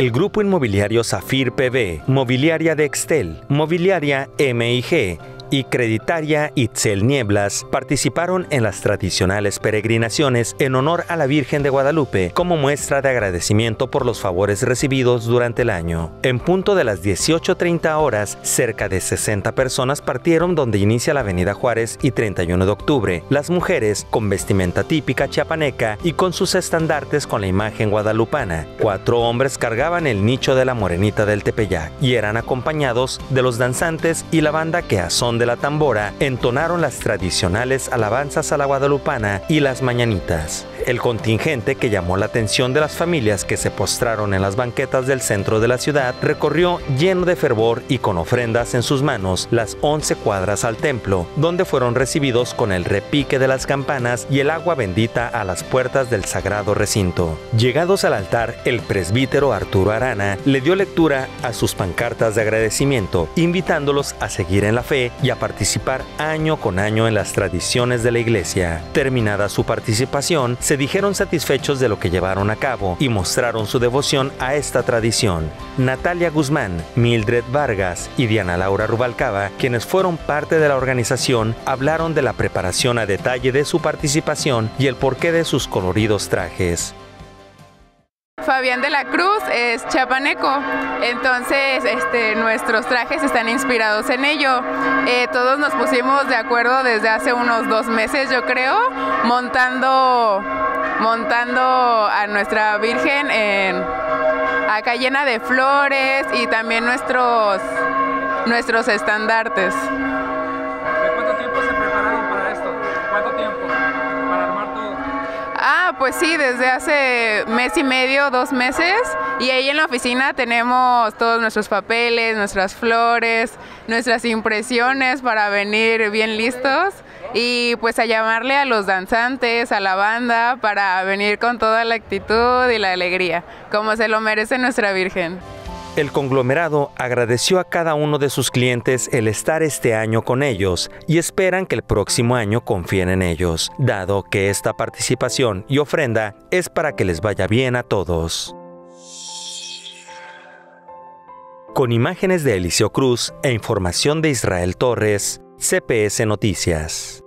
el grupo inmobiliario Zafir PB, Mobiliaria de Extel, Mobiliaria MIG y Creditaria Itzel Nieblas participaron en las tradicionales peregrinaciones en honor a la Virgen de Guadalupe como muestra de agradecimiento por los favores recibidos durante el año. En punto de las 18.30 horas, cerca de 60 personas partieron donde inicia la Avenida Juárez y 31 de octubre. Las mujeres, con vestimenta típica chiapaneca y con sus estandartes con la imagen guadalupana. Cuatro hombres cargaban el nicho de la Morenita del Tepeyac y eran acompañados de los danzantes y la banda que a son de la tambora entonaron las tradicionales alabanzas a la guadalupana y las mañanitas. El contingente que llamó la atención de las familias que se postraron en las banquetas del centro de la ciudad recorrió lleno de fervor y con ofrendas en sus manos las 11 cuadras al templo, donde fueron recibidos con el repique de las campanas y el agua bendita a las puertas del sagrado recinto. Llegados al altar, el presbítero Arturo Arana le dio lectura a sus pancartas de agradecimiento, invitándolos a seguir en la fe y a participar año con año en las tradiciones de la iglesia. Terminada su participación, se dijeron satisfechos de lo que llevaron a cabo y mostraron su devoción a esta tradición. Natalia Guzmán, Mildred Vargas y Diana Laura Rubalcaba, quienes fueron parte de la organización, hablaron de la preparación a detalle de su participación y el porqué de sus coloridos trajes. Fabián de la Cruz es chapaneco, entonces este, nuestros trajes están inspirados en ello. Eh, todos nos pusimos de acuerdo desde hace unos dos meses, yo creo, montando, montando a nuestra Virgen en, acá llena de flores y también nuestros, nuestros estandartes. Ah, pues sí, desde hace mes y medio, dos meses. Y ahí en la oficina tenemos todos nuestros papeles, nuestras flores, nuestras impresiones para venir bien listos. Y pues a llamarle a los danzantes, a la banda, para venir con toda la actitud y la alegría, como se lo merece nuestra Virgen. El conglomerado agradeció a cada uno de sus clientes el estar este año con ellos y esperan que el próximo año confíen en ellos, dado que esta participación y ofrenda es para que les vaya bien a todos. Con imágenes de Eliseo Cruz e información de Israel Torres, CPS Noticias.